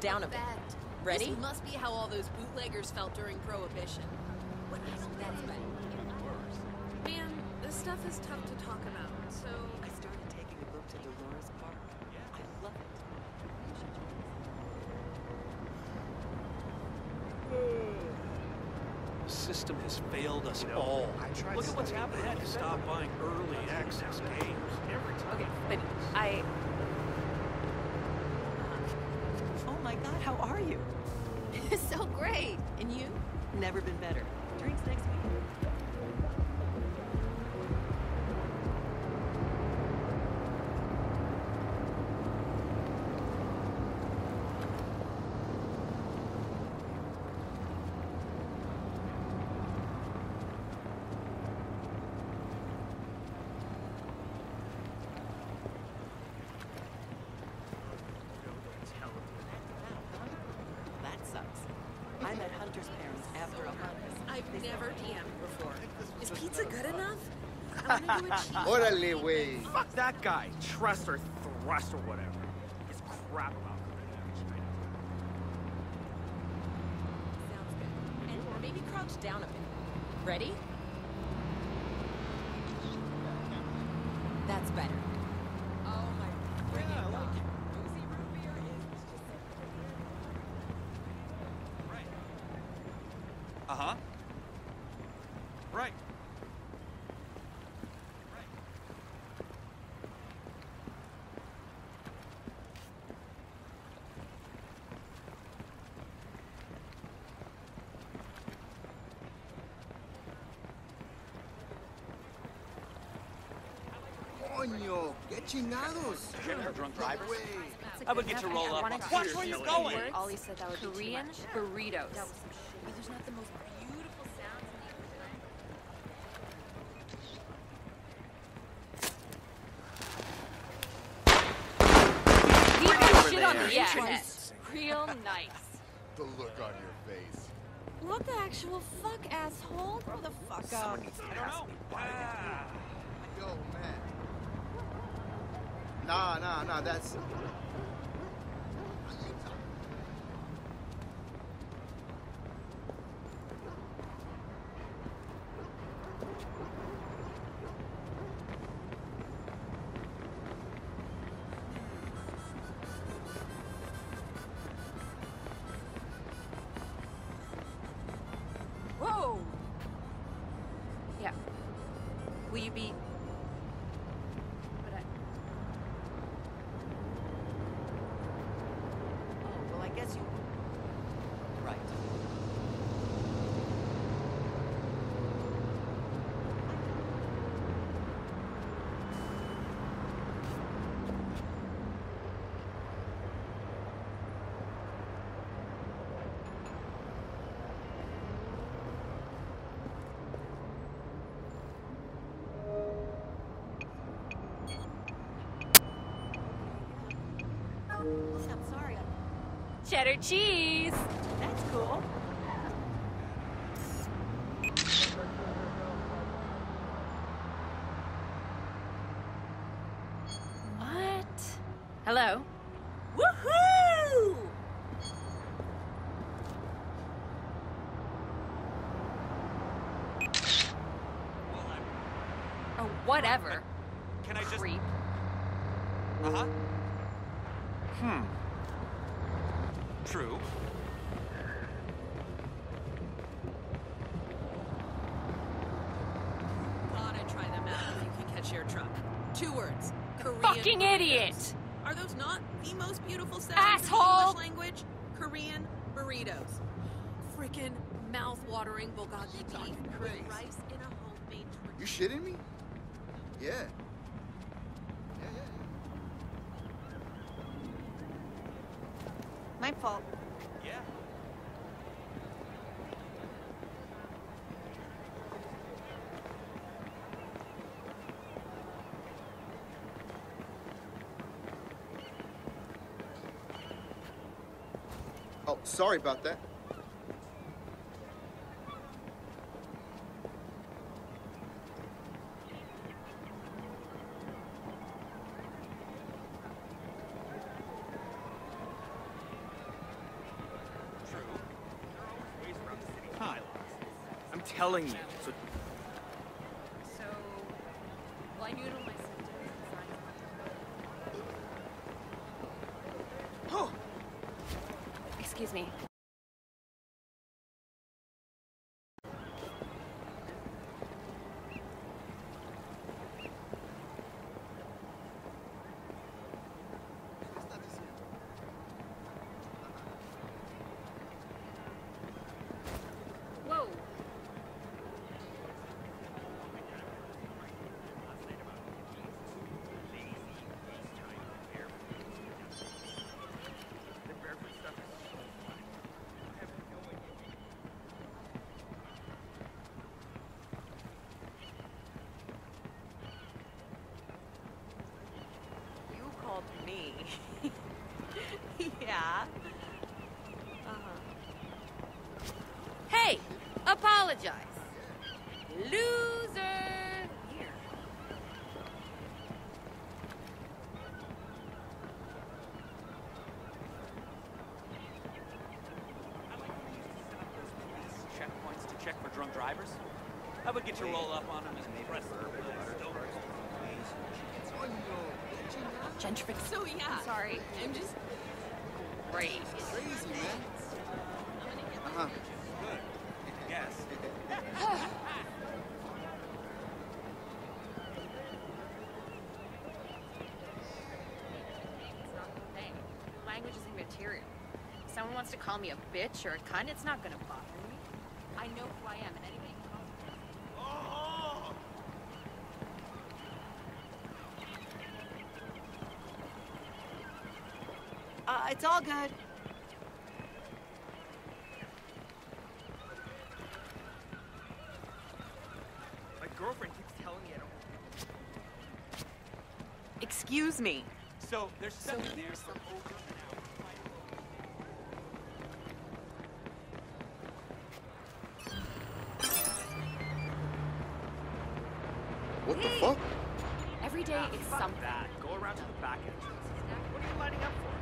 down a bit. Ready? This must be how all those bootleggers felt during Prohibition. That's better. Man, this stuff is tough to talk about, so... I started taking a book to Dolores Park. I love it. The system has failed us all. Look at what's happened. I had to stop buying early access games. Every time. Okay, but I. Oh my God, how are you? It's so great. And you? Never been better. Drinks next week. That sucks. I met Hunter's parents after a hunt. I've never DM'd before. Is pizza good enough? I want to do a cheese. Órale, güey. Fuck that guy. Trust or thrust or whatever. He's crap about Sounds good. And maybe crouch down a bit. Ready? That's better. Oh my friggin' god. Boozy root beer is just Uh huh. Right. Coño, qué chingados. drunk No drivers? way. I would get to roll up. on- Watch where you're going. Ollie said that would Korean be too much. burritos. That was some shit. There's not the most beautiful sounds in the Leave shit on the internet. Real nice. The look on your face. What the actual fuck, asshole? Grow the fuck up. I don't know. Ah. Yo, man. Nah, nah, nah, that's... Cheddar cheese. That's cool. What? Hello. Woohoo! Oh, whatever. Can I just? Creep. Uh huh. Hmm. True. Gotta try them out if you can catch your truck. Two words. Korean Fucking burritos. idiot. Are those not the most beautiful sounds Asshole! in the English language? Korean burritos. Freaking mouth-watering bulgogi beef with rice in a homemade tortilla. You shitting me? Yeah. Yeah, yeah, My fault. Yeah. Oh, sorry about that. Telling you. So Called me. yeah. Uh-huh. Hey, apologize. Loser. Here. checkpoints to check for drunk drivers. How about get your roll up on them and press the Gentrification. So yeah. I'm sorry. I'm just Great. Crazy, man. Uh-huh. Yes. It's not the thing. Language is immaterial. If someone wants to call me a bitch or a cunt, it's not gonna bother me. I know who I am, and anybody can call me. Uh it's all good. my girlfriend keeps telling me I don't. Excuse me. So there's seven there for over an hour. What the fuck? Every day Ah, is fuck something. that. Go around to the back entrance. What are you lining up for?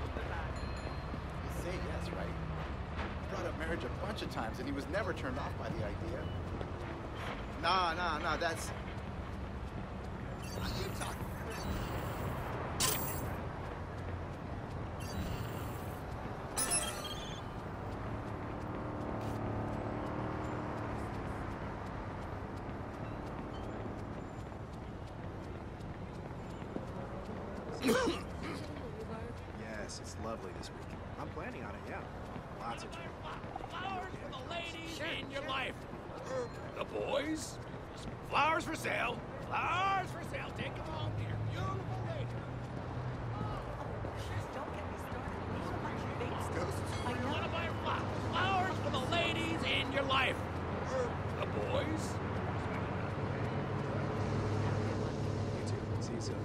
Go to the back. You say yes, right? Brought up marriage a bunch of times, and he was never turned off by the idea. Nah, nah, nah, that's... Are You talk. Yes, it's lovely this week. I'm planning on it, yeah. Lots of time. Flowers for the ladies in your life. The boys? Flowers for sale. Flowers for sale. Take them home, dear. Beautiful lady. Don't get me started. You want to buy flowers? Flowers for the ladies in your life. The boys? You too. See you soon.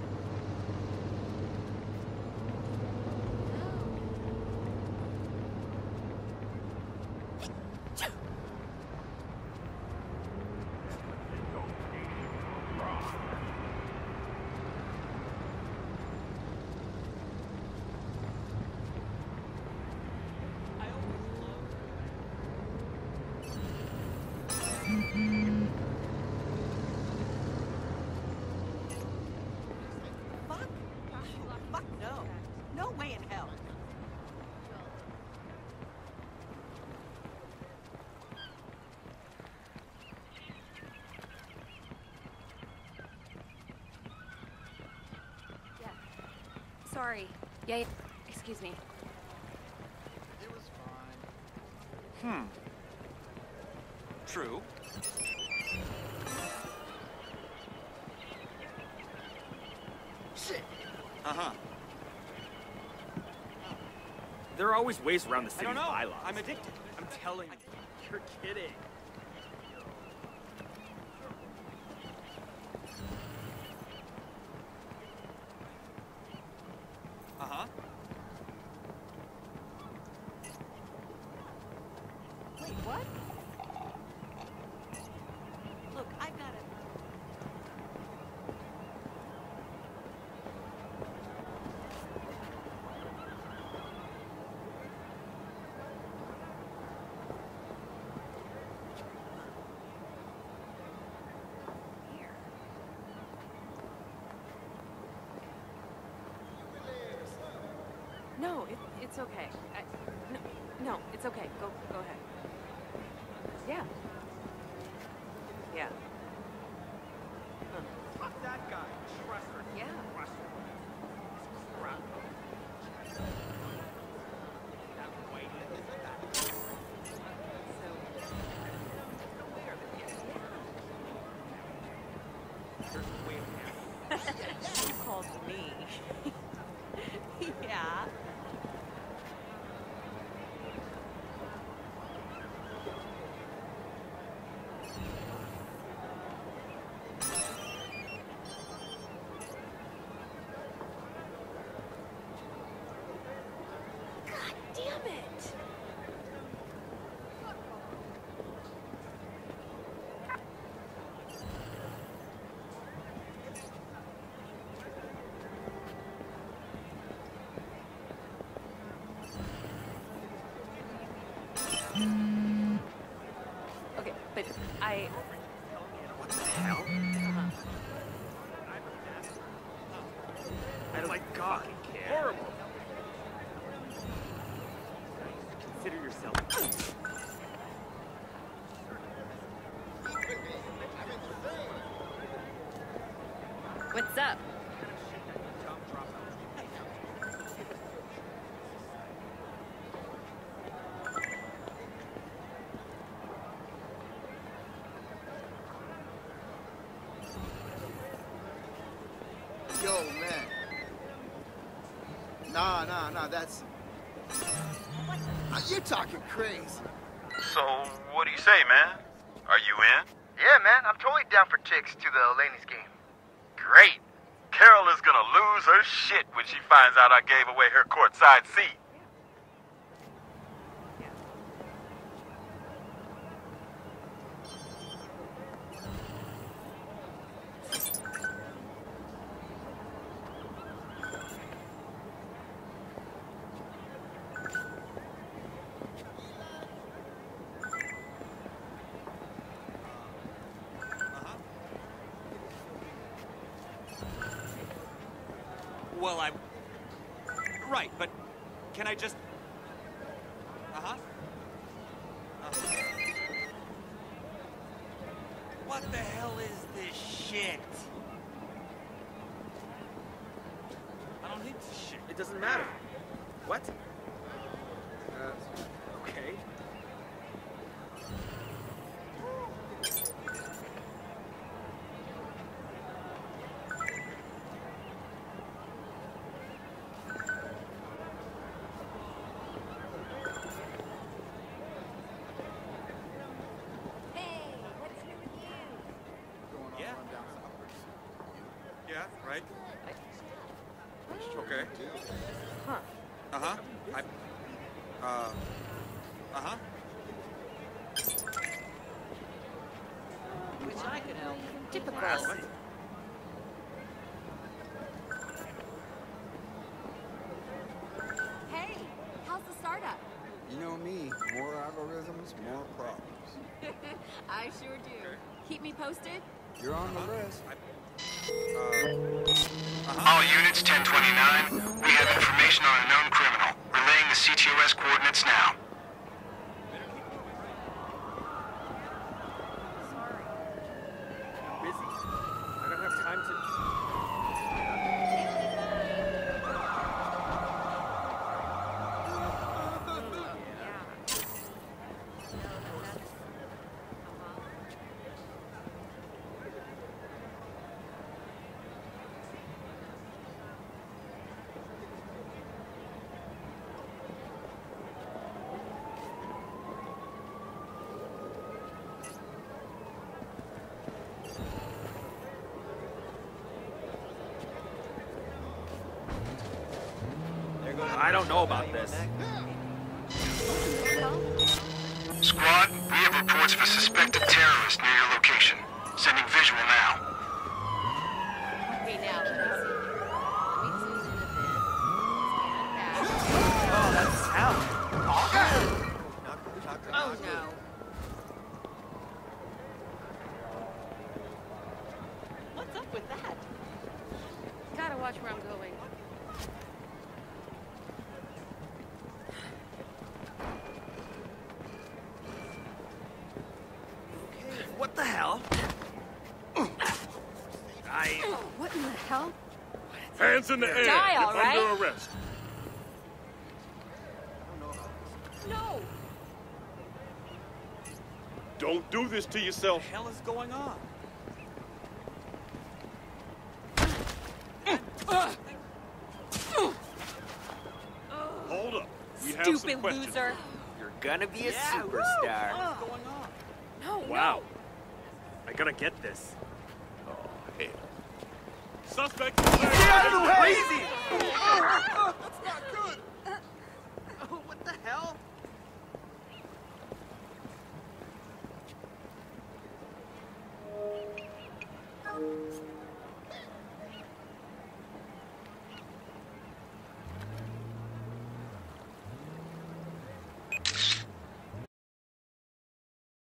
Fuck. Fuck no. No way in hell. Yeah. Sorry. Yeah, yeah. Excuse me. It was fine. Hmm. True. Shit. Uh-huh. There are always ways around the I city's don't know. bylaws. I'm addicted. I'm telling you. You're kidding. Uh-huh. Wait, what? Look, I've got it. No, it, it's okay. I, no, no, it's okay. Go, go ahead. Yeah. Yeah. Fuck that guy. Trust her. Yeah. Trust her. It's crap. That way. So, There's a way to handle you called me. yeah. God damn it! Okay, but I. What the hell? Uh-huh. I like God. Horrible. Consider yourself. What's up? Yo, man. Nah, nah, nah, that's... Uh, You're talking crazy. So, what do you say, man? Are you in? Yeah, man, I'm totally down for tickets to the Laney's game. Great. Carol is gonna lose her shit when she finds out I gave away her courtside seat. Well, I'm. Right, but can I just. Uh huh. Uh-huh. What the hell is this shit? I don't need this shit. It doesn't matter. What? Uh, Okay. Hey, what's new with you? Going on Yeah. run down Southbridge. Yeah, right? Okay. Huh. Uh huh. I. Uh. Uh huh. Wish I could help. Typical. What? Hey, how's the startup? You know me, more algorithms, more problems. I sure do. Keep me posted. You're on the list. All units 1029, we have information on a known criminal. Relaying the CTOS coordinates now. Busy. I don't have time to. I don't know about this. Squad, we have reports of a suspected terrorist near your location. Sending visual now. Okay, now let me see. Let me tune in a bit. Scan back. Oh, that's sound. Oh no. What's up with that? Gotta watch where I'm going. What the hell? I. Oh, what in the hell? Hands in the air. Die, all You're right? under arrest. No! Don't do this to yourself. What the hell is going on? Hold up. We have some Stupid questions. loser. You're gonna be a Yeah, woo! superstar. What's going on? No, Wow. I gotta get this. Oh, hey, Suspect! Get out of the way! Crazy! That's not good! Oh, what the hell?